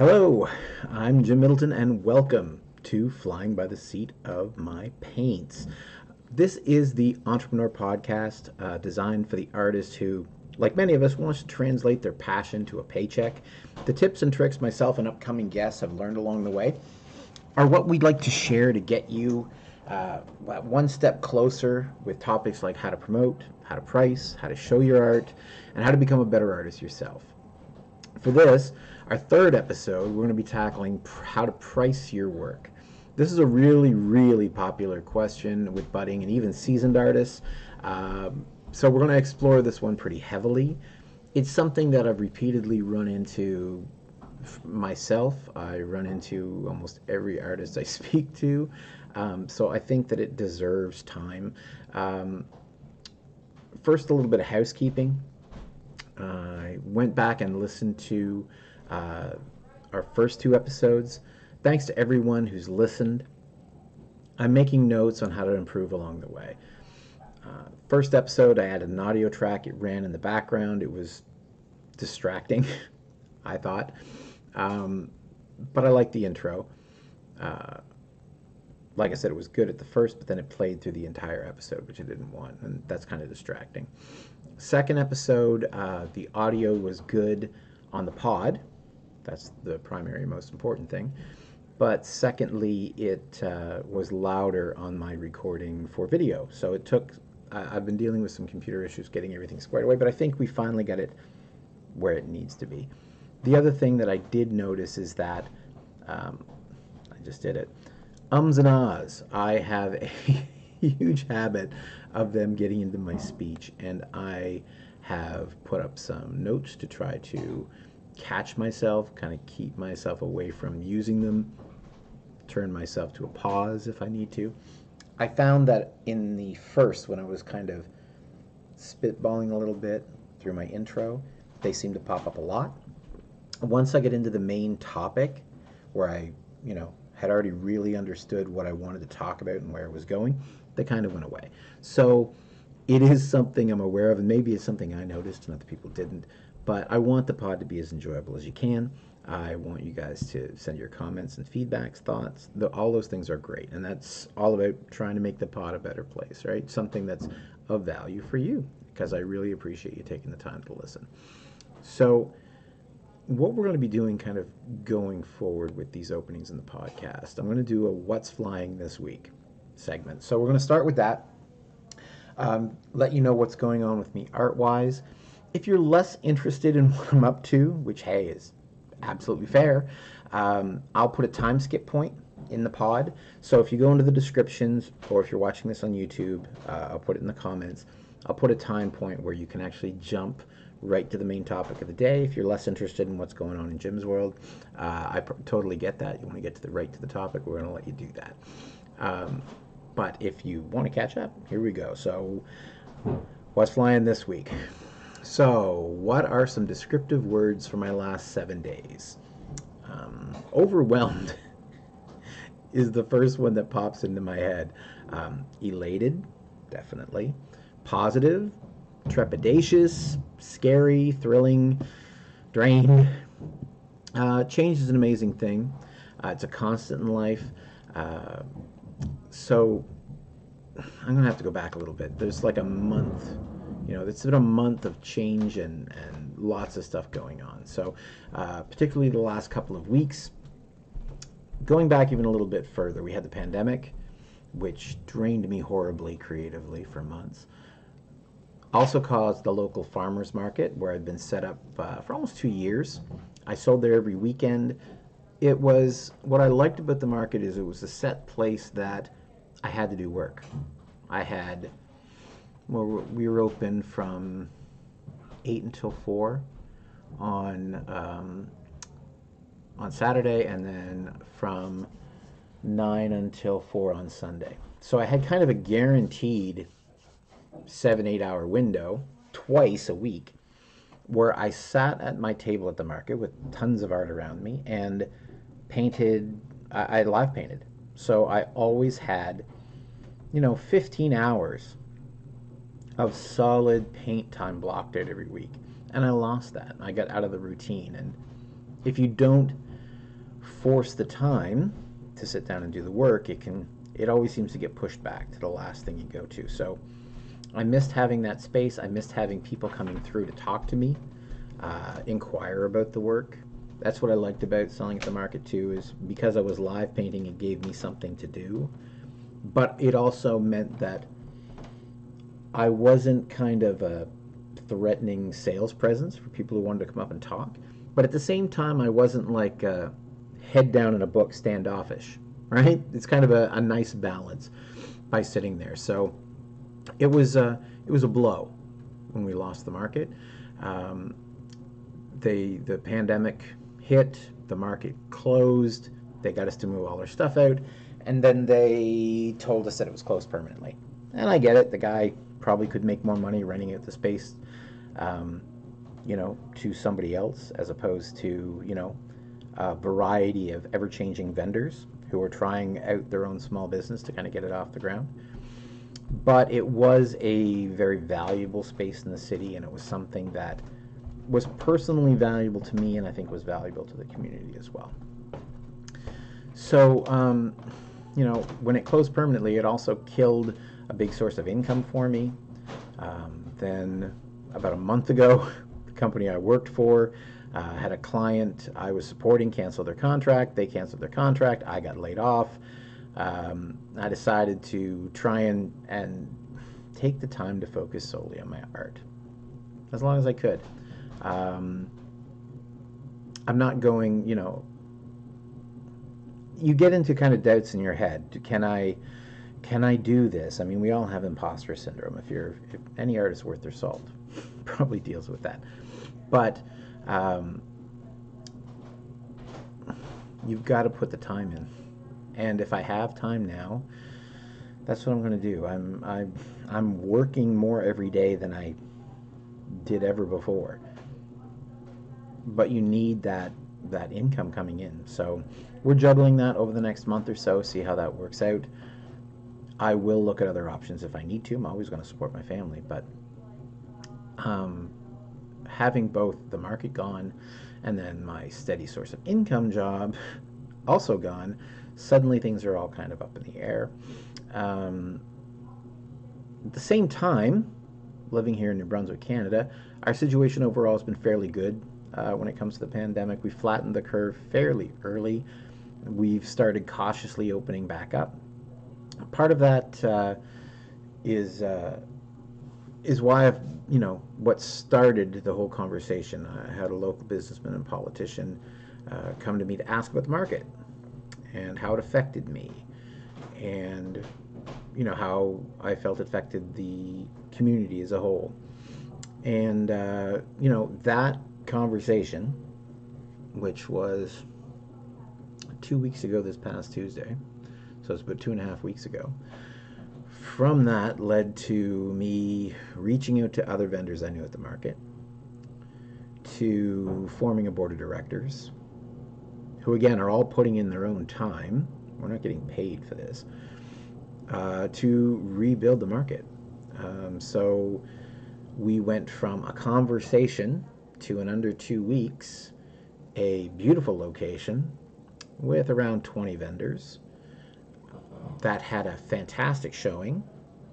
Hello, I'm Jim Middleton, and welcome to Flying by the Seat of My Paints. This is the Artrepreneur Podcast uh, designed for the artist who, like many of us, wants to translate their passion to a paycheck. The tips and tricks myself and upcoming guests have learned along the way are what we'd like to share to get you uh, one step closer with topics like how to promote, how to price, how to show your art, and how to become a better artist yourself. For this, our third episode, we're going to be tackling how to price your work. This is a really, really popular question with budding and even seasoned artists. Um, so we're going to explore this one pretty heavily. It's something that I've repeatedly run into myself. I run into almost every artist I speak to. Um, so I think that it deserves time. Um, first, a little bit of housekeeping. I went back and listened to uh, our first two episodes. Thanks to everyone who's listened. I'm making notes on how to improve along the way. Uh, first episode, I added an audio track. It ran in the background. It was distracting, I thought. Um, but I liked the intro. Uh, like I said, it was good at the first, but then it played through the entire episode, which I didn't want, and that's kind of distracting. Second episode, uh, the audio was good on the pod. That's the primary, most important thing. But secondly, it uh, was louder on my recording for video. So it took, I've been dealing with some computer issues getting everything squared away, but I think we finally got it where it needs to be. The other thing that I did notice is that, um, I just did it, ums and ahs. I have a huge habit of them getting into my speech, and I have put up some notes to try to catch myself, kind of keep myself away from using them, turn myself to a pause if I need to. I found that in the first, when I was kind of spitballing a little bit through my intro, they seem to pop up a lot. Once I get into the main topic, where I, you know, had already really understood what I wanted to talk about and where it was going, they kind of went away. So it is something I'm aware of, and maybe it's something I noticed and other people didn't. But I want the pod to be as enjoyable as you can. I want you guys to send your comments and feedbacks, thoughts. The, all those things are great, and that's all about trying to make the pod a better place, right? Something that's of value for you, because I really appreciate you taking the time to listen. So what we're going to be doing kind of going forward with these openings in the podcast, I'm going to do a What's Flying This Week segment. So we're going to start with that, um, let you know what's going on with me art wise. If you're less interested in what I'm up to, which, hey, is absolutely fair, um, I'll put a time skip point in the pod. So if you go into the descriptions or if you're watching this on YouTube, uh, I'll put it in the comments. I'll put a time point where you can actually jump right to the main topic of the day. If you're less interested in what's going on in Jim's world, uh, I pr- totally get that. You want to get to the right to the topic, we're going to let you do that. Um, but if you want to catch up, here we go. So, what's flying this week? So, what are some descriptive words for my last seven days? Um, overwhelmed is the first one that pops into my head. Um, elated, definitely. Positive, trepidatious, scary, thrilling, drained. Uh, change is an amazing thing. Uh, it's a constant in life. Uh, so I'm gonna have to go back a little bit. There's like a month, you know, it's been a month of change and and lots of stuff going on. So uh, particularly the last couple of weeks. Going back even a little bit further, we had the pandemic, which drained me horribly creatively for months also caused the local farmers market where I've been set up uh, for almost two years. I sold there every weekend. It was what I liked about the market is it was a set place that I had to do work. I had well we were open from eight until four on um, on Saturday and then from nine until four on Sunday. So I had kind of a guaranteed seven, eight hour window twice a week where I sat at my table at the market with tons of art around me and painted. I, I live painted. So I always had, you know, 15 hours of solid paint time blocked out every week. And I lost that. I got out of the routine. And if you don't force the time to sit down and do the work, it can it always seems to get pushed back to the last thing you go to. So I missed having that space. I missed having people coming through to talk to me, uh, inquire about the work. That's what I liked about selling at the market too, is because I was live painting, it gave me something to do. But it also meant that I wasn't kind of a threatening sales presence for people who wanted to come up and talk. But at the same time, I wasn't like head down in a book standoffish, right? It's kind of a, a nice balance by sitting there. So it was a, it was a blow when we lost the market. Um, they, the pandemic hit, the market closed, they got us to move all our stuff out, and then they told us that it was closed permanently. And I get it, the guy probably could make more money renting out the space, um, you know, to somebody else as opposed to, you know, a variety of ever changing vendors who are trying out their own small business to kind of get it off the ground. But it was a very valuable space in the city, and it was something that was personally valuable to me, and I think was valuable to the community as well. So, um, you know, when it closed permanently, it also killed a big source of income for me. Um, then, about a month ago, the company I worked for uh, had a client I was supporting cancel their contract. They canceled their contract. I got laid off. Um, I decided to try and, and take the time to focus solely on my art as long as I could. Um, I'm not going, you know, you get into kind of doubts in your head. Can I, can I do this? I mean, we all have imposter syndrome. If you're, if any artist worth their salt, probably deals with that. But um, you've got to put the time in. And if I have time now, that's what I'm going to do. I'm I'm I'm working more every day than I did ever before. But you need that that income coming in. So we're juggling that over the next month or so, see how that works out. I will look at other options if I need to. I'm always going to support my family, but um, having both the market gone and then my steady source of income job also gone, suddenly things are all kind of up in the air. Um, at the same time, living here in New Brunswick, Canada, our situation overall has been fairly good uh, when it comes to the pandemic. We flattened the curve fairly early. We've started cautiously opening back up. Part of that uh, is uh, is why I've, you know, what started the whole conversation. I had a local businessman and politician uh, come to me to ask about the market and how it affected me and, you know, how I felt it affected the community as a whole. And, uh, you know, that conversation, which was two weeks ago this past Tuesday, so it's about two and a half weeks ago, from that led to me reaching out to other vendors I knew at the market, to forming a board of directors, who again are all putting in their own time. We're not getting paid for this. Uh, to rebuild the market. Um, so we went from a conversation to in under two weeks, a beautiful location with around 20 vendors that had a fantastic showing.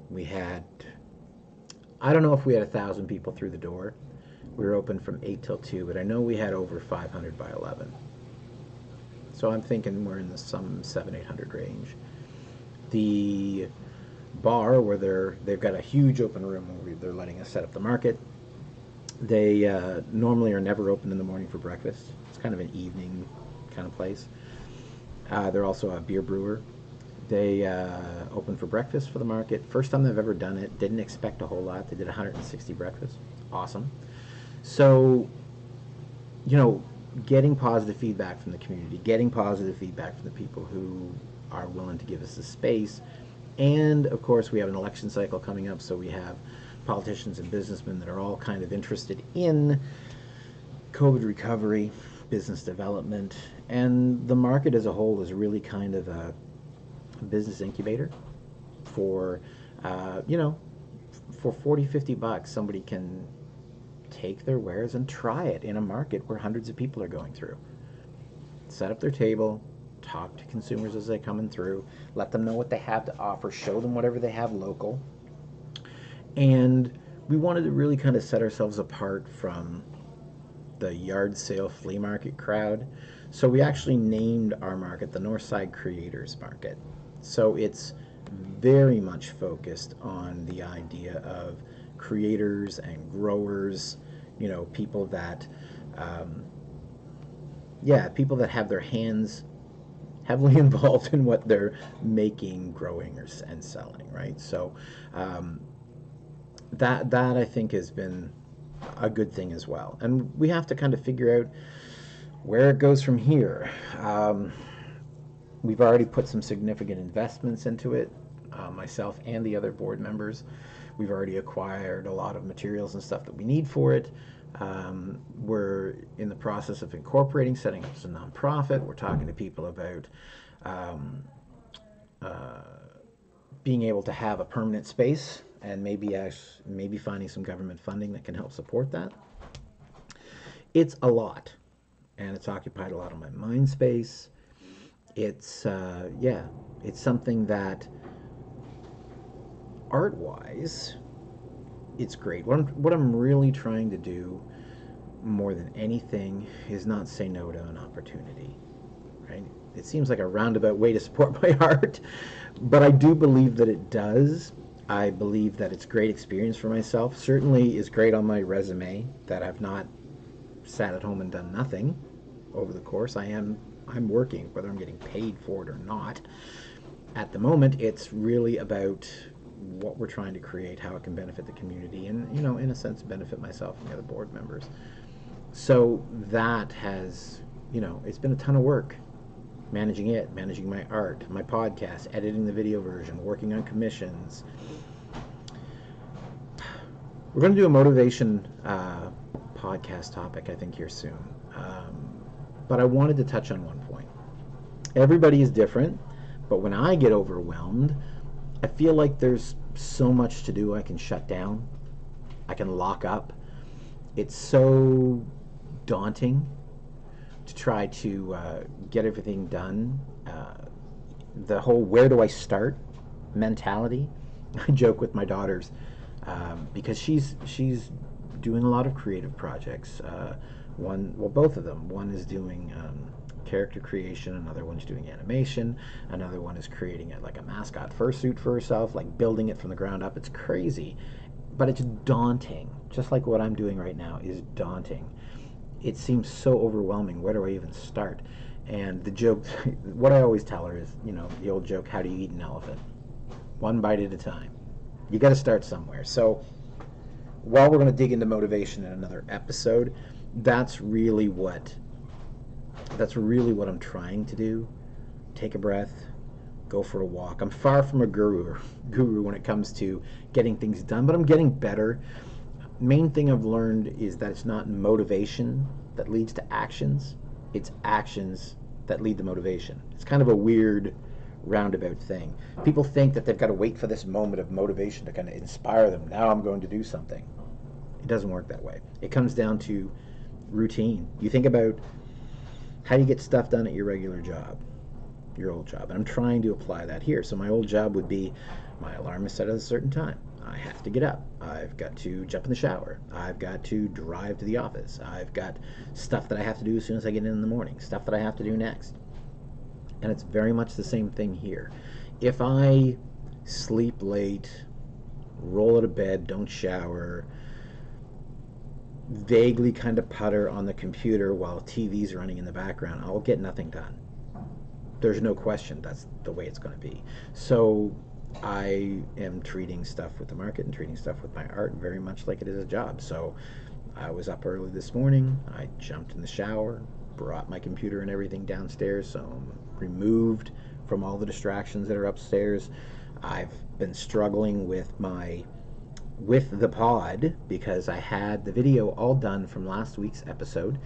We had, I don't know if we had a thousand people through the door. We were open from 8 till 2, but I know we had over 500 by 11. So I'm thinking we're in the some 7 800 range. The bar where they're they've got a huge open room where they're letting us set up the market. They uh, normally are never open in the morning for breakfast. It's kind of an evening kind of place. Uh, they're also a beer brewer, they uh, opened for breakfast for the market. First time they've ever done it. Didn't expect a whole lot. They did 160 breakfasts. Awesome. So, you know, getting positive feedback from the community, getting positive feedback from the people who are willing to give us the space. And of course, we have an election cycle coming up, so we have politicians and businessmen that are all kind of interested in COVID recovery, business development, and the market as a whole is really kind of a business incubator for, uh, you know, for 40, 50 bucks, somebody can take their wares and try it in a market where hundreds of people are going through. set up their table, talk to consumers as they come in through, let them know what they have to offer, show them whatever they have local. And we wanted to really kind of set ourselves apart from the yard sale flea market crowd. So we actually named our market the Northside Creators Market. So it's very much focused on the idea of creators and growers, you know, people that, um, yeah, people that have their hands heavily involved in what they're making, growing, or, and selling, right? So um, that that I think has been a good thing as well. And we have to kind of figure out where it goes from here. Um, we've already put some significant investments into it, uh, myself and the other board members. We've already acquired a lot of materials and stuff that we need for it. Um, we're in the process of incorporating, setting up as a nonprofit. We're talking to people about um, uh, being able to have a permanent space and maybe maybe finding some government funding that can help support that. It's a lot, and it's occupied a lot of my mind space. It's uh, yeah, it's something that art-wise, it's great. What I'm what I'm really trying to do more than anything is not say no to an opportunity. Right? It seems like a roundabout way to support my art, but I do believe that it does I believe that it's great experience for myself. Certainly is great on my resume that I've not sat at home and done nothing over the course. I am I'm working, whether I'm getting paid for it or not. At the moment, it's really about what we're trying to create, how it can benefit the community, and you know, in a sense, benefit myself and the other board members. So that has, you know, it's been a ton of work managing it, managing my art, my podcast, editing the video version, working on commissions. We're going to do a motivation uh, podcast topic, I think, here soon. Um, but I wanted to touch on one point. Everybody is different, but when I get overwhelmed, I feel like there's so much to do, I can shut down, I can lock up. It's so daunting to try to uh, get everything done. Uh, the whole where do I start mentality. I joke with my daughters um, because she's she's doing a lot of creative projects. Uh, one, well, both of them. One is doing um, character creation. Another one's doing animation. Another one is creating it like a mascot fursuit for herself, like building it from the ground up. It's crazy, but it's daunting. Just like what I'm doing right now is daunting it seems so overwhelming. Where do I even start? And the joke, what I always tell her is, you know, the old joke, how do you eat an elephant? One bite at a time. You got to start somewhere. So, while we're going to dig into motivation in another episode, that's really what that's really what I'm trying to do. Take a breath, go for a walk. I'm far from a guru guru when it comes to getting things done, but I'm getting better main thing I've learned is that it's not motivation that leads to actions, it's actions that lead to motivation. It's kind of a weird roundabout thing. People think that they've got to wait for this moment of motivation to kind of inspire them. Now I'm going to do something. It doesn't work that way. It comes down to routine. You think about how do you get stuff done at your regular job, your old job. And I'm trying to apply that here. So my old job would be my alarm is set at a certain time. I have to get up. I've got to jump in the shower. I've got to drive to the office. I've got stuff that I have to do as soon as I get in in the morning, stuff that I have to do next. And it's very much the same thing here. If I sleep late, roll out of bed, don't shower, vaguely kind of putter on the computer while TV's running in the background, I'll get nothing done. There's no question that's the way it's going to be. So I am treating stuff with the market and treating stuff with my art very much like it is a job. So I was up early this morning. I jumped in the shower, brought my computer and everything downstairs, so I'm removed from all the distractions that are upstairs. I've been struggling with my with the pod because I had the video all done from last week's episode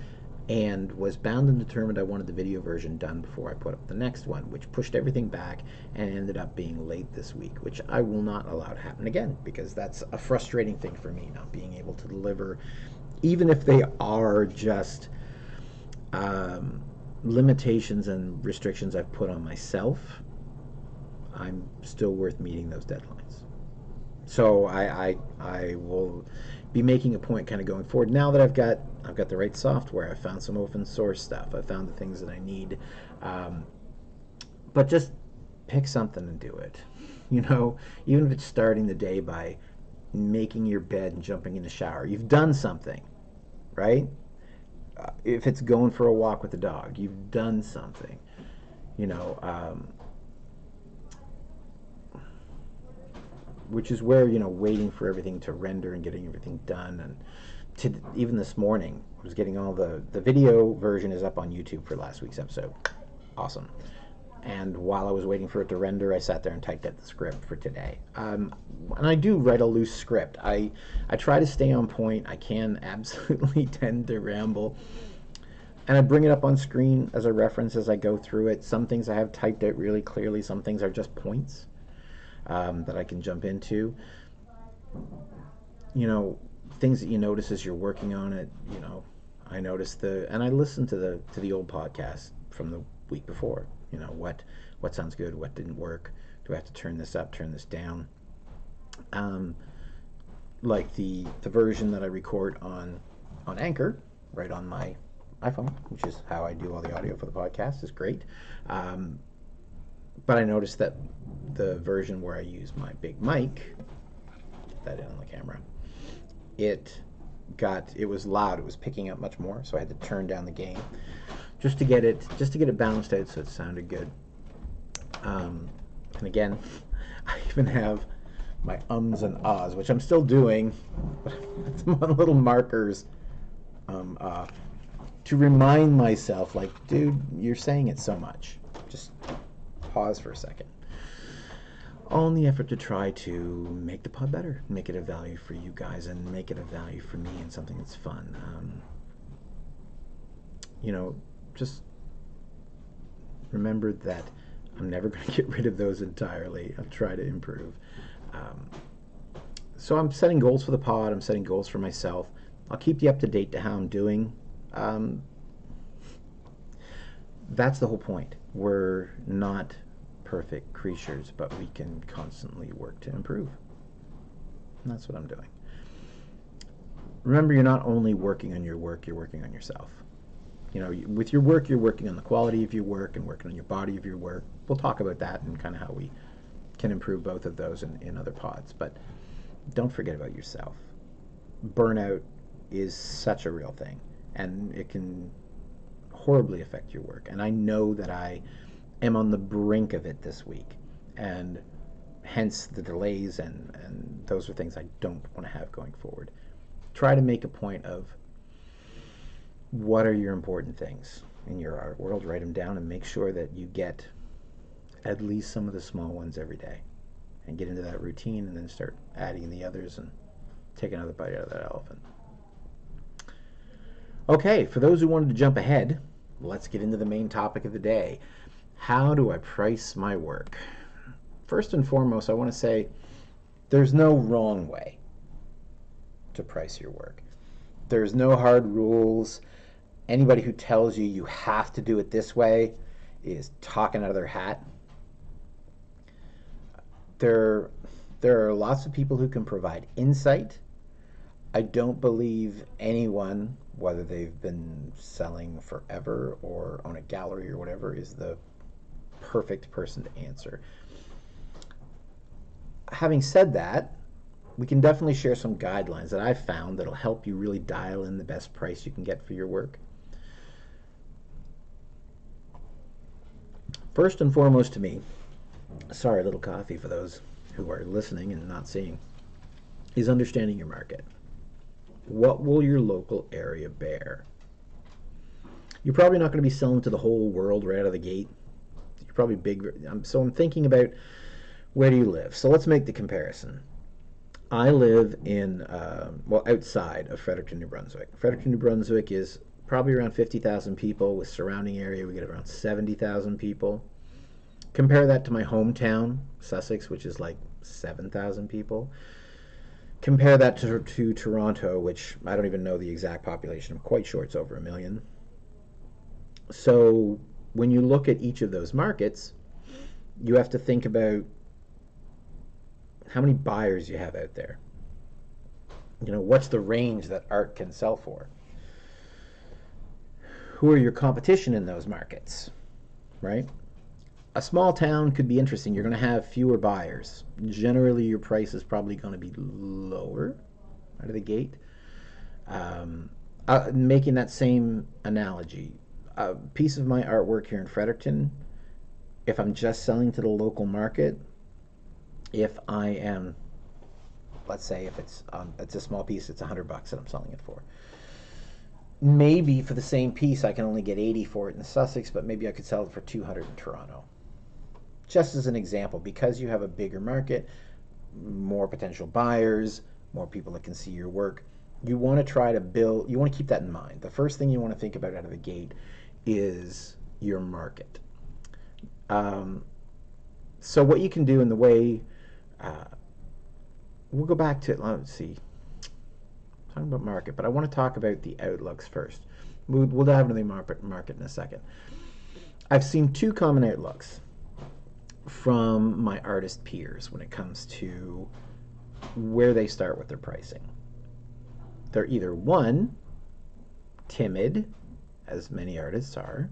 and was bound and determined I wanted the video version done before I put up the next one, which pushed everything back and ended up being late this week, which I will not allow to happen again because that's a frustrating thing for me, not being able to deliver, even if they are just um, limitations and restrictions I've put on myself, I'm still worth meeting those deadlines. So I, I, I will be making a point kind of going forward now that I've got I've got the right software. I've found some open source stuff. I've found the things that I need. Um, but just pick something and do it. You know, even if it's starting the day by making your bed and jumping in the shower, you've done something, right? Uh, if it's going for a walk with the dog, you've done something. You know, um, which is where you know waiting for everything to render and getting everything done. And to even this morning I was getting all the the video version is up on YouTube for last week's episode. Awesome. And while I was waiting for it to render I sat there and typed out the script for today. Um, and I do write a loose script. I I try to stay on point. I can absolutely tend to ramble. And I bring it up on screen as a reference as I go through it. Some things I have typed out really clearly. Some things are just points um, that I can jump into. You know, things that you notice as you're working on it. You know, I noticed the, and I listened to the to the old podcast from the week before. You know, what what sounds good, what didn't work. Do I have to turn this up, turn this down? Um, like the the version that I record on on Anchor, right on my iPhone, which is how I do all the audio for the podcast, is great. Um, but I noticed that the version where I use my big mic, get that in on the camera, it got it was loud. It was picking up much more, so I had to turn down the gain just to get it just to get it balanced out so it sounded good. Um, and again, I even have my ums and ahs, which I'm still doing, some little markers um, uh, to remind myself, like, dude, you're saying it so much. Just pause for a second. All in the effort to try to make the pod better, make it a value for you guys, and make it a value for me and something that's fun. Um, you know, just remember that I'm never going to get rid of those entirely. I'll try to improve. Um, so I'm setting goals for the pod. I'm setting goals for myself. I'll keep you up to date to how I'm doing. Um, that's the whole point. We're not perfect creatures, but we can constantly work to improve. And that's what I'm doing. Remember, you're not only working on your work, you're working on yourself. You know, with your work, you're working on the quality of your work and working on your body of your work. We'll talk about that and kind of how we can improve both of those in, in other pods. But don't forget about yourself. Burnout is such a real thing, and it can horribly affect your work. And I know that I am on the brink of it this week. And hence the delays, and, and those are things I don't want to have going forward. Try to make a point of what are your important things in your art world, write them down, and make sure that you get at least some of the small ones every day and get into that routine and then start adding the others and take another bite out of that elephant. Okay, for those who wanted to jump ahead, let's get into the main topic of the day. How do I price my work? First and foremost, I want to say there's no wrong way to price your work. There's no hard rules. Anybody who tells you you have to do it this way is talking out of their hat. There, there are lots of people who can provide insight. I don't believe anyone whether they've been selling forever or own a gallery or whatever is the perfect person to answer. Having said that, we can definitely share some guidelines that I've found that'll help you really dial in the best price you can get for your work. First and foremost to me, sorry, a little coffee for those who are listening and not seeing, is understanding your market. What will your local area bear? You're probably not going to be selling to the whole world right out of the gate. You're probably big. So I'm thinking about where do you live? So let's make the comparison. I live in, uh, well, outside of Fredericton, New Brunswick. Fredericton, New Brunswick is probably around 50,000 people. With surrounding area, we get around 70,000 people. Compare that to my hometown, Sussex, which is like 7,000 people. Compare that to, to Toronto, which I don't even know the exact population. I'm quite sure it's over a million. So when you look at each of those markets, you have to think about how many buyers you have out there. You know, what's the range that art can sell for? Who are your competition in those markets? Right? A small town could be interesting. You're going to have fewer buyers. Generally, your price is probably going to be lower out of the gate. Um, uh, making that same analogy, a piece of my artwork here in Fredericton, if I'm just selling to the local market, if I am, let's say if it's um, it's a small piece, it's a hundred bucks that I'm selling it for. Maybe for the same piece, I can only get 80 for it in Sussex, but maybe I could sell it for 200 in Toronto. Just as an example, because you have a bigger market, more potential buyers, more people that can see your work, you want to try to build, you want to keep that in mind. The first thing you want to think about out of the gate is your market. Um, so what you can do in the way, uh, we'll go back to, let's see, talking about market, but I want to talk about the outlooks first. We'll, we'll dive into the market, market in a second. I've seen two common outlooks from my artist peers when it comes to where they start with their pricing. They're either one, timid, as many artists are.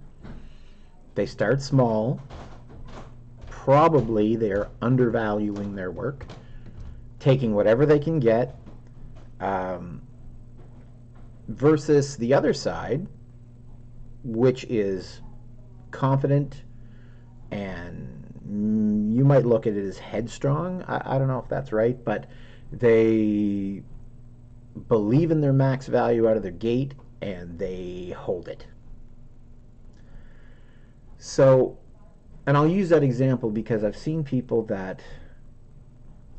They start small. Probably they're undervaluing their work, taking whatever they can get. Um, versus the other side, which is confident and Mm, you might look at it as headstrong. I, I, don't know if that's right, but they believe in their max value out of their gate and they hold it. So, and I'll use that example because I've seen people that,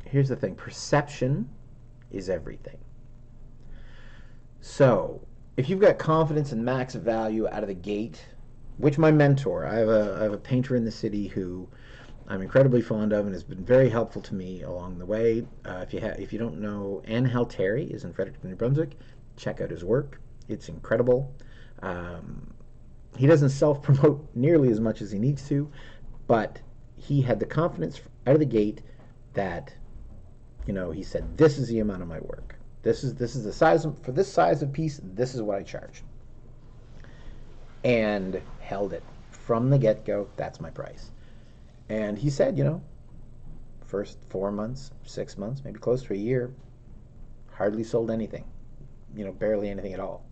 here's the thing perception is everything. So, if you've got confidence and max value out of the gate, which my mentor, I have a, I have a painter in the city who I'm incredibly fond of and has been very helpful to me along the way. Uh, if you ha- if you don't know, Angel Terry is in Fredericton, New Brunswick. Check out his work; it's incredible. Um, he doesn't self-promote nearly as much as he needs to, but he had the confidence out of the gate that, you know, he said, "This is the amount of my work. This is this is the size of, for this size of piece. This is what I charge." And held it from the get-go. That's my price. And he said, you know, first four months, six months, maybe close to a year, hardly sold anything, you know, barely anything at all.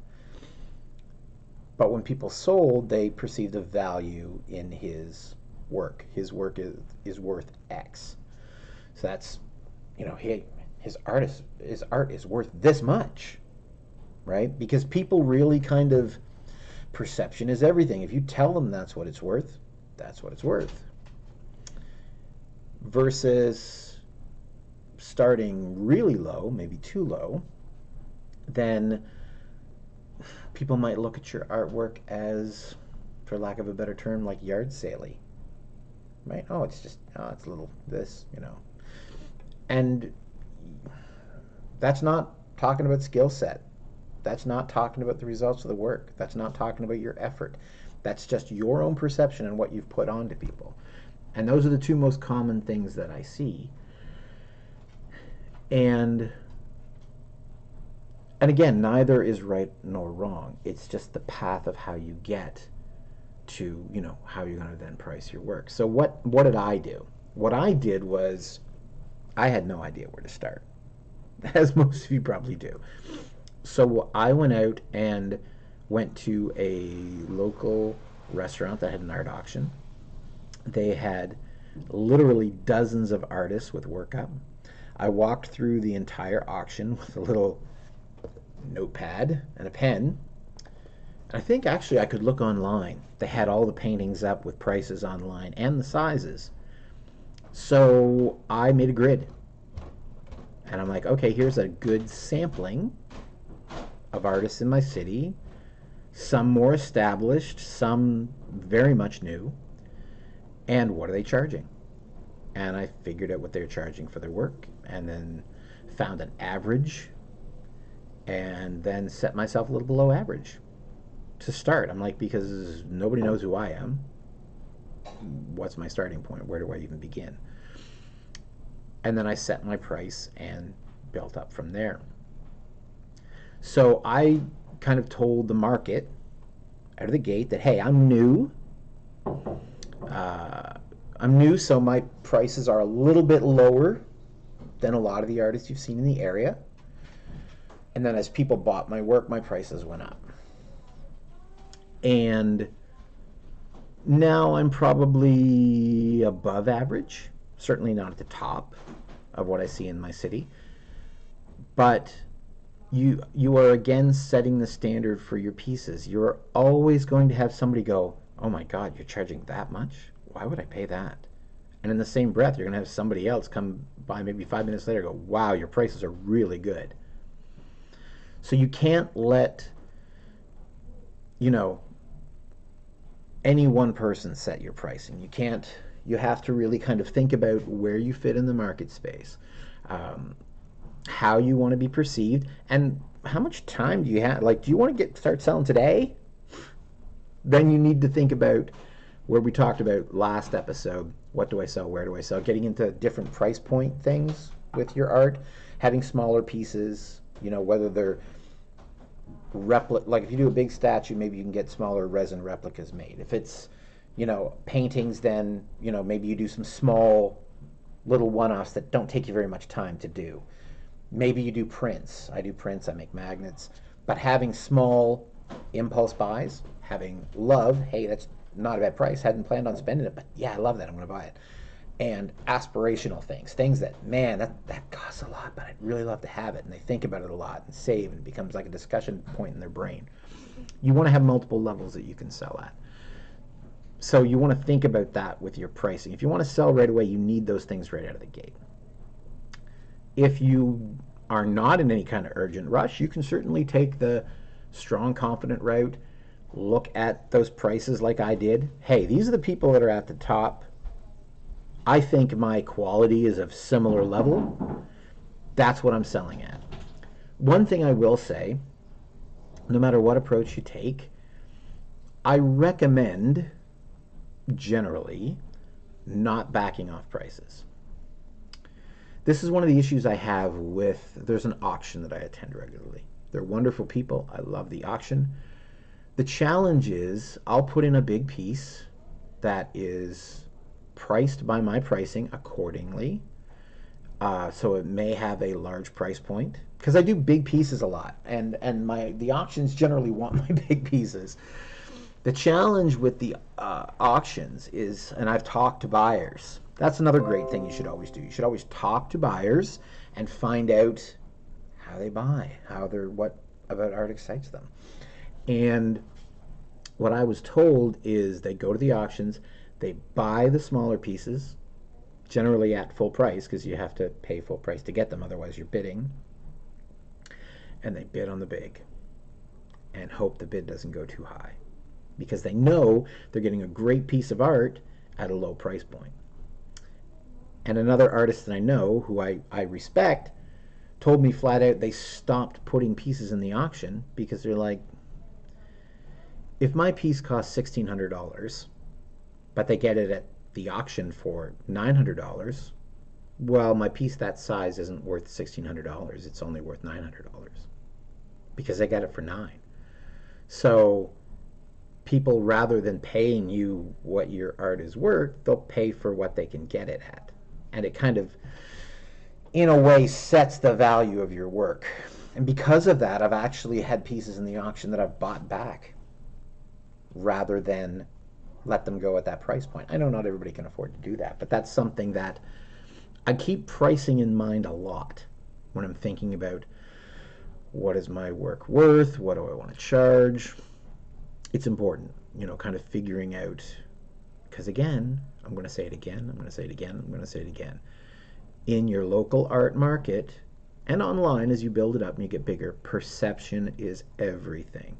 But when people sold, they perceived a value in his work. His work is, is worth X. So that's, you know, he, his artist, his art is worth this much, right? Because people really kind of perception is everything. If you tell them that's what it's worth, that's what it's worth versus starting really low, maybe too low, then people might look at your artwork as, for lack of a better term, like yard saley. Right? Oh, it's just, oh, it's a little this, you know. And that's not talking about skill set. That's not talking about the results of the work. That's not talking about your effort. That's just your own perception and what you've put on to people. And those are the two most common things that I see. And and again, neither is right nor wrong. It's just the path of how you get to, you know, how you're going to then price your work. So what what did I do? What I did was I had no idea where to start. As most of you probably do. So I went out and went to a local restaurant that had an art auction they had literally dozens of artists with work up. I walked through the entire auction with a little notepad and a pen. I think actually I could look online. They had all the paintings up with prices online and the sizes. So I made a grid. And I'm like, okay, here's a good sampling of artists in my city. Some more established, some very much new and what are they charging? And I figured out what they're charging for their work and then found an average and then set myself a little below average. to start. I'm like, because nobody knows who I am. What's my starting point? Where do I even begin? And then I set my price and built up from there. So I kind of told the market out of the gate that, hey, I'm new. Uh, I'm new, so my prices are a little bit lower than a lot of the artists you've seen in the area. And then as people bought my work, my prices went up. And now I'm probably above average, certainly not at the top of what I see in my city. But you you are again setting the standard for your pieces. You're always going to have somebody go, "Oh my god, you're charging that much? Why would I pay that?" And in the same breath, you're going to have somebody else come by maybe 5 minutes later go, "Wow, your prices are really good." So you can't let you know any one person set your pricing. You can't. You have to really kind of think about where you fit in the market space, um, how you want to be perceived, and how much time do you have. Like, do you want to get start selling today? Then you need to think about where we talked about last episode. What do I sell? Where do I sell? Getting into different price point things with your art, having smaller pieces. You know, whether they're repli- like if you do a big statue, maybe you can get smaller resin replicas made. If it's, you know, paintings, then you know maybe you do some small, little one-offs that don't take you very much time to do. Maybe you do prints. I do prints. I make magnets. But having small impulse buys, having love, hey, that's not a bad price. Hadn't planned on spending it, but yeah, I love that. I'm going to buy it. And aspirational things, things that, man, that, that costs a lot, but I'd really love to have it. And they think about it a lot and save, and it becomes like a discussion point in their brain. You want to have multiple levels that you can sell at. So you want to think about that with your pricing. If you want to sell right away, you need those things right out of the gate. If you are not in any kind of urgent rush, you can certainly take the strong, confident route. Look at those prices like I did. Hey, these are the people that are at the top. I think my quality is of similar level. That's what I'm selling at. One thing I will say, no matter what approach you take, I recommend generally not backing off prices. This is one of the issues I have with there's an auction that I attend regularly. They're wonderful people. I love the auction. The challenge is I'll put in a big piece that is priced by my pricing accordingly. Uh, so it may have a large price point because I do big pieces a lot, and and my the auctions generally want my big pieces. The challenge with the uh, auctions is, and I've talked to buyers. That's another great thing you should always do. You should always talk to buyers and find out how they buy, how they're what about art excites them. And what I was told is they go to the auctions, they buy the smaller pieces, generally at full price because you have to pay full price to get them, otherwise you're bidding. And they bid on the big and hope the bid doesn't go too high because they know they're getting a great piece of art at a low price point. And another artist that I know who I, I respect told me flat out they stopped putting pieces in the auction because they're like, if my piece costs $1,600, but they get it at the auction for $900, well, my piece that size isn't worth $1,600. It's only worth $900 because I got it for nine. So people, rather than paying you what your art is worth, they'll pay for what they can get it at. And it kind of, in a way, sets the value of your work. And because of that, I've actually had pieces in the auction that I've bought back rather than let them go at that price point. I know not everybody can afford to do that, but that's something that I keep pricing in mind a lot when I'm thinking about what is my work worth, what do I want to charge. It's important, you know, kind of figuring out because again, I'm going to say it again, I'm going to say it again, I'm going to say it again. In your local art market and online as you build it up and you get bigger, perception is everything.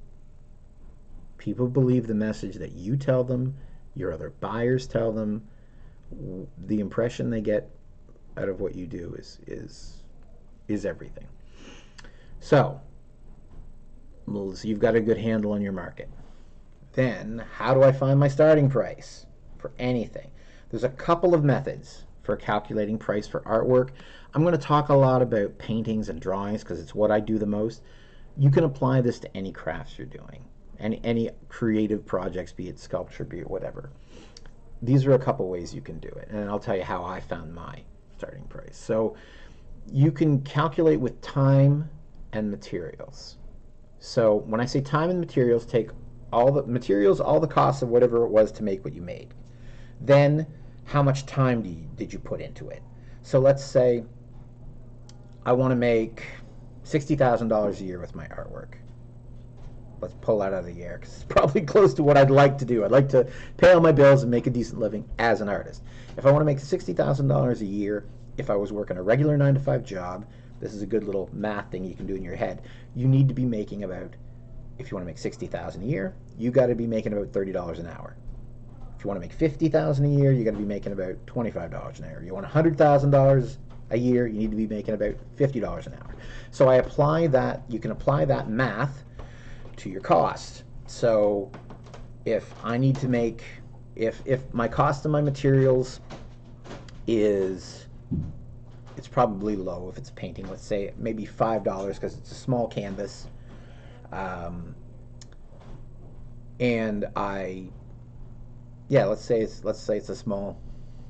People believe the message that you tell them, your other buyers tell them. The impression they get out of what you do is is is everything. So, so you've got a good handle on your market. Then, how do I find my starting price for anything? There's a couple of methods for calculating price for artwork. I'm going to talk a lot about paintings and drawings because it's what I do the most. You can apply this to any crafts you're doing, any, any creative projects, be it sculpture, be it whatever. These are a couple ways you can do it, and I'll tell you how I found my starting price. So you can calculate with time and materials. So when I say time and materials, take all the materials, all the costs of whatever it was to make what you made. Then how much time you, did you put into it? So let's say I want to make $60,000 a year with my artwork. Let's pull that out of the air because it's probably close to what I'd like to do. I'd like to pay all my bills and make a decent living as an artist. If I want to make $60,000 a year, if I was working a regular 9 to 5 job, this is a good little math thing you can do in your head. You need to be making about if you want to make 60,000 a year, you got to be making about $30 an hour. If you want to make 50,000 a year, you got to be making about $25 an hour. You want $100,000 a year, you need to be making about $50 an hour. So I apply that, you can apply that math to your cost. So if I need to make, if, if my cost of my materials is, it's probably low if it's painting, let's say maybe $5 because it's a small canvas. Um, and I yeah, let's say it's let's say it's a small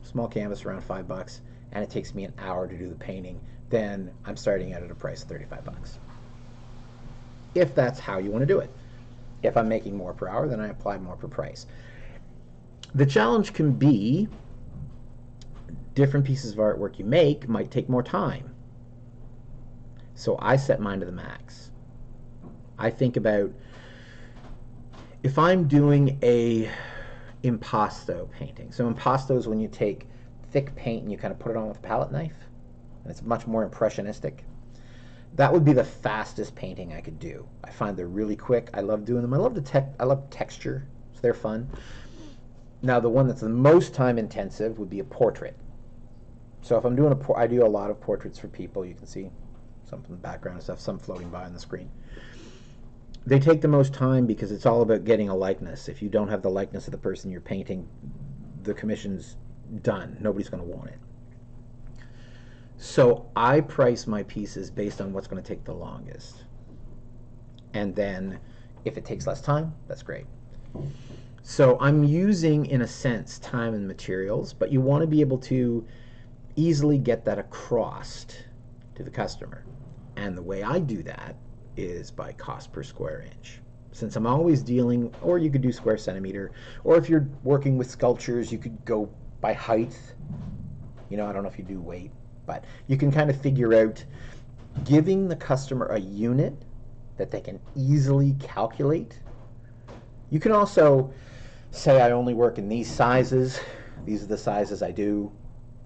small canvas around five bucks, and it takes me an hour to do the painting. Then I'm starting out at a price of 35 bucks. If that's how you want to do it. If I'm making more per hour, then I apply more per price. The challenge can be different pieces of artwork you make might take more time. So I set mine to the max. I think about if I'm doing a impasto painting. So impasto is when you take thick paint and you kind of put it on with a palette knife, and it's much more impressionistic. That would be the fastest painting I could do. I find they're really quick. I love doing them. I love the tech. I love texture, so they're fun. Now the one that's the most time intensive would be a portrait. So if I'm doing a, I do a lot of portraits for people. You can see some from the background and stuff, some floating by on the screen they take the most time because it's all about getting a likeness. If you don't have the likeness of the person you're painting, the commission's done. Nobody's going to want it. So I price my pieces based on what's going to take the longest. And then if it takes less time, that's great. So I'm using, in a sense, time and materials, but you want to be able to easily get that across to the customer. And the way I do that is by cost per square inch. Since I'm always dealing, or you could do square centimeter, or if you're working with sculptures, you could go by height. You know, I don't know if you do weight, but you can kind of figure out giving the customer a unit that they can easily calculate. You can also say I only work in these sizes. These are the sizes I do,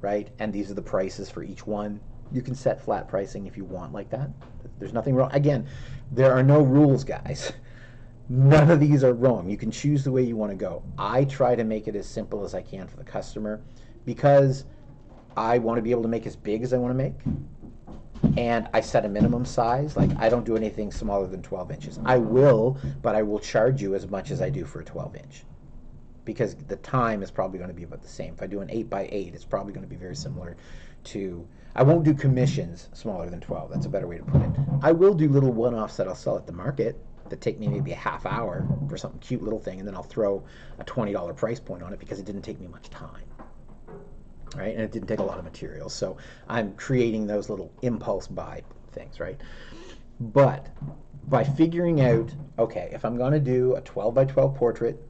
right? And these are the prices for each one. You can set flat pricing if you want like that. There's nothing wrong. Again, there are no rules, guys. None of these are wrong. You can choose the way you want to go. I try to make it as simple as I can for the customer because I want to be able to make as big as I want to make. And I set a minimum size. Like, I don't do anything smaller than 12 inches. I will, but I will charge you as much as I do for a 12 inch because the time is probably going to be about the same. If I do an 8 by 8, it's probably going to be very similar to I won't do commissions smaller than 12. That's a better way to put it. I will do little one-offs that I'll sell at the market that take me maybe a half hour for something cute little thing, and then I'll throw a $20 price point on it because it didn't take me much time. Right? And it didn't take a lot of material. So I'm creating those little impulse buy things, right? But by figuring out, okay, if I'm going to do a 12 by 12 portrait,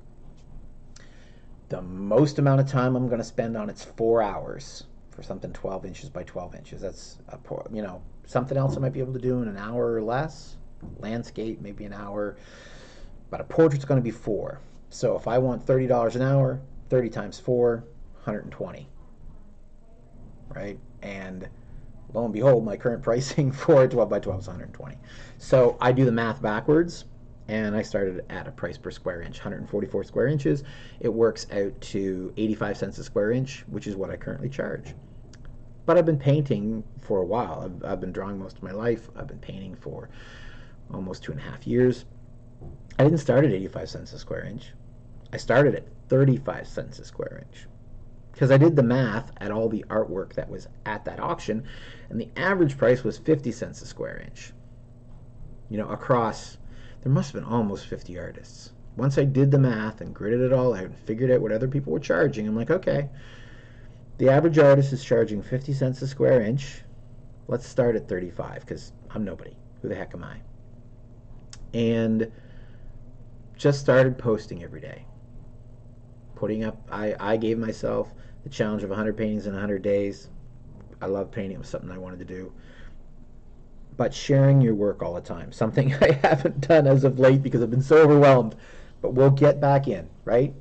the most amount of time I'm going to spend on it's four hours for something 12 inches by 12 inches. That's a you know something else I might be able to do in an hour or less. Landscape maybe an hour, but a portrait's going to be four. So if I want thirty dollars an hour, 30 times four, 120. Right, and lo and behold, my current pricing for 12 by 12 is 120. So I do the math backwards and I started at a price per square inch, 144 square inches. It works out to 85 cents a square inch, which is what I currently charge. But I've been painting for a while. I've, I've been drawing most of my life. I've been painting for almost two and a half years. I didn't start at 85 cents a square inch. I started at 35 cents a square inch because I did the math at all the artwork that was at that auction, and the average price was 50 cents a square inch. You know, across, there must have been almost 50 artists. Once I did the math and gridded it all out and figured out what other people were charging, I'm like, okay, the average artist is charging 50 cents a square inch. Let's start at 35 because I'm nobody. Who the heck am I? And just started posting every day. Putting up, I, I gave myself the challenge of 100 paintings in 100 days. I love painting. It was something I wanted to do. But sharing your work all the time, something I haven't done as of late because I've been so overwhelmed. But we'll get back in, right?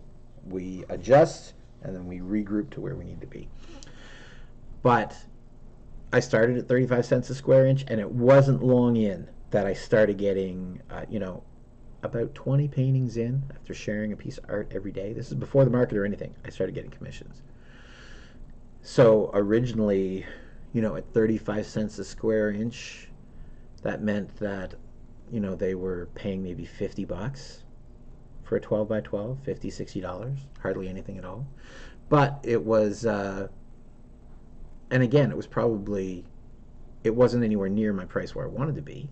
We adjust and then we regroup to where we need to be. But I started at 35 cents a square inch, and it wasn't long in that I started getting, uh, you know, about 20 paintings in after sharing a piece of art every day. This is before the market or anything. I started getting commissions. So originally, you know, at 35 cents a square inch, that meant that, you know, they were paying maybe 50 bucks for a 12 by 12, 50, 60 dollars, hardly anything at all. But it was, uh, and again, it was probably, it wasn't anywhere near my price where I wanted to be,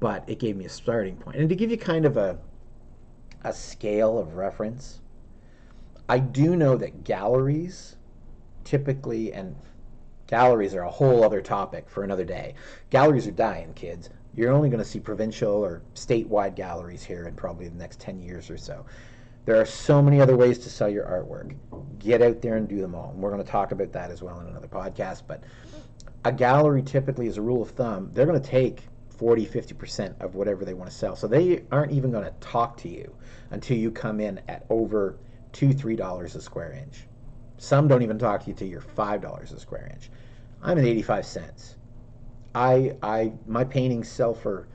but it gave me a starting point. And to give you kind of a, a scale of reference, I do know that galleries typically, and galleries are a whole other topic for another day. Galleries are dying, kids. You're only going to see provincial or statewide galleries here in probably the next 10 years or so. There are so many other ways to sell your artwork. Get out there and do them all. And we're going to talk about that as well in another podcast. But a gallery typically, as a rule of thumb, they're going to take 40, 50% of whatever they want to sell. So they aren't even going to talk to you until you come in at over two, three dollars a square inch. Some don't even talk to you till you're five dollars a square inch. I'm at 85 cents. I, I, my paintings sell for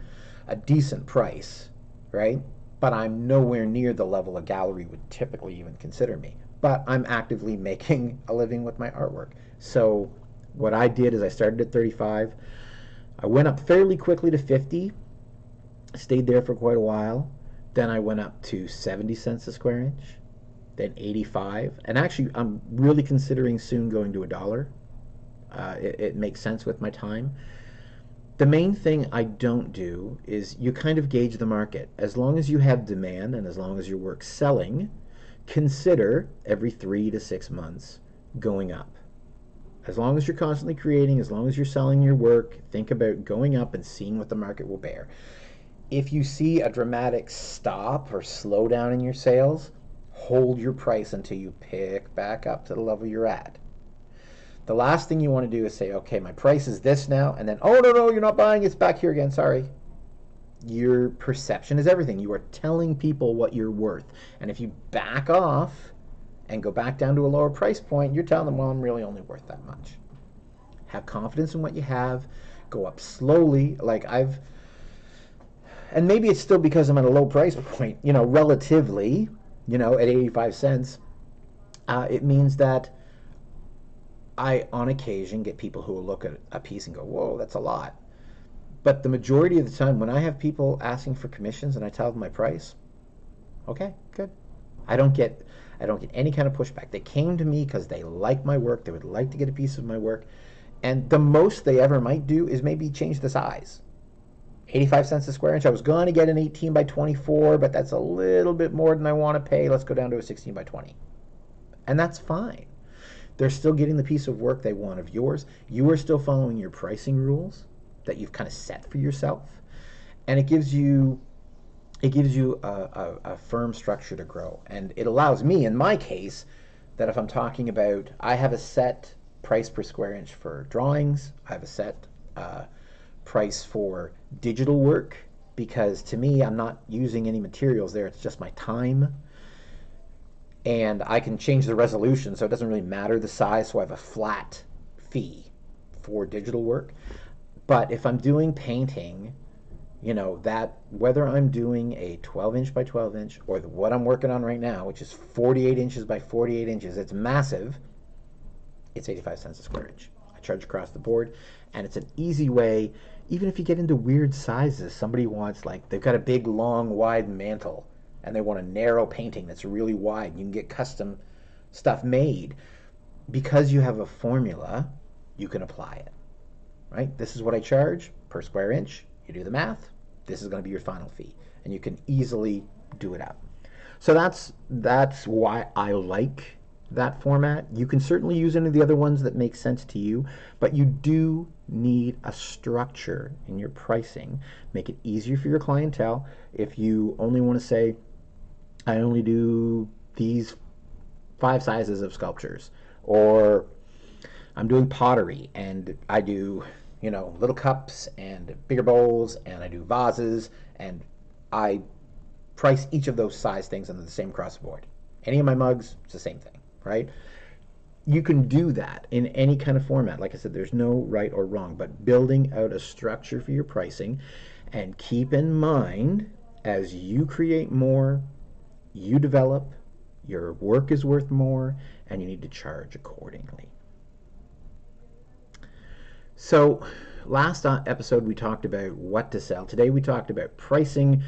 a decent price, right? But I'm nowhere near the level a gallery would typically even consider me. But I'm actively making a living with my artwork. So what I did is I started at 35. I went up fairly quickly to 50. Stayed there for quite a while. Then I went up to 70 cents a square inch. Then 85. And actually, I'm really considering soon going to a dollar uh, it, it makes sense with my time. The main thing I don't do is you kind of gauge the market. As long as you have demand and as long as your work's selling, consider every three to six months going up. As long as you're constantly creating, as long as you're selling your work, think about going up and seeing what the market will bear. If you see a dramatic stop or slowdown in your sales, hold your price until you pick back up to the level you're at. The last thing you want to do is say, okay, my price is this now, and then, oh, no, no, you're not buying, it's back here again, sorry. Your perception is everything. You are telling people what you're worth. And if you back off and go back down to a lower price point, you're telling them, well, I'm really only worth that much. Have confidence in what you have, go up slowly. Like I've, and maybe it's still because I'm at a low price point, you know, relatively, you know, at 85 cents. Uh, it means that I, on occasion, get people who will look at a piece and go, whoa, that's a lot. But the majority of the time, when I have people asking for commissions and I tell them my price, okay, good. I don't get, I don't get any kind of pushback. They came to me because they like my work. They would like to get a piece of my work. And the most they ever might do is maybe change the size. 85 cents a square inch. I was going to get an 18 by 24, but that's a little bit more than I want to pay. Let's go down to a 16 by 20. And that's fine. They're still getting the piece of work they want of yours. You are still following your pricing rules that you've kind of set for yourself, and it gives you it gives you a, a, a firm structure to grow. And it allows me, in my case, that if I'm talking about, I have a set price per square inch for drawings. I have a set uh, price for digital work because to me, I'm not using any materials there. It's just my time. And I can change the resolution so it doesn't really matter the size so I have a flat fee for digital work. But if I'm doing painting you know that whether I'm doing a 12 inch by 12 inch or the, what I'm working on right now which is 48 inches by 48 inches it's massive it's 85 cents a square inch. I charge across the board and it's an easy way even if you get into weird sizes, somebody wants like they've got a big, long, wide mantle and they want a narrow painting that's really wide. You can get custom stuff made. Because you have a formula, you can apply it. Right? This is what I charge per square inch. You do the math. This is going to be your final fee, and you can easily do it out. So that's that's why I like that format. You can certainly use any of the other ones that make sense to you, but you do need a structure in your pricing. Make it easier for your clientele. If you only want to say, I only do these five sizes of sculptures, or I'm doing pottery and I do, you know, little cups and bigger bowls and I do vases and I price each of those size things under the same cross board. Any of my mugs, it's the same thing, right? You can do that in any kind of format. Like I said, there's no right or wrong, but building out a structure for your pricing and keep in mind as you create more, you develop, your work is worth more, and you need to charge accordingly. So, last uh, episode we talked about what to sell. Today we talked about pricing,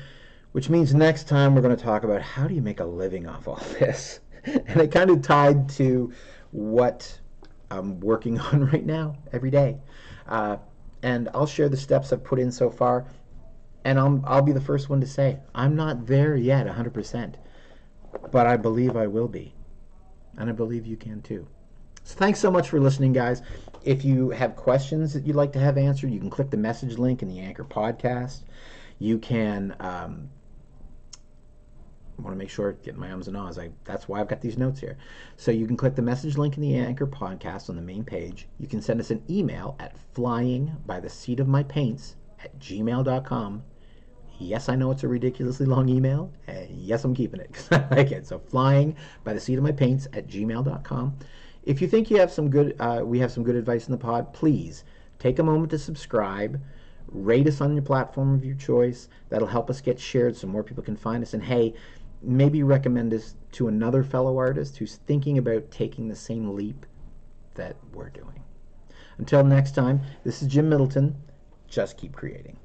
which means next time we're going to talk about how do you make a living off all this. and it kind of tied to what I'm working on right now every day. Uh, and I'll share the steps I've put in so far. And I'll, I'll be the first one to say, I'm not there yet 100%, but I believe I will be. And I believe you can too. So thanks so much for listening, guys. If you have questions that you'd like to have answered, you can click the message link in the Anchor podcast. You can um, Want to make sure get my ums and ahs. I, that's why I've got these notes here. So you can click the message link in the Anchor podcast on the main page. You can send us an email at flying by the seat of my paints at gmail.com. Yes, I know it's a ridiculously long email. And yes, I'm keeping it because I like it. So flying by the seat of my paints at gmail.com. If you think you have some good, uh, we have some good advice in the pod, please take a moment to subscribe. Rate us on your platform of your choice. That'll help us get shared so more people can find us. And hey, maybe recommend this to another fellow artist who's thinking about taking the same leap that we're doing. Until next time, this is Jim Middleton. Just keep creating.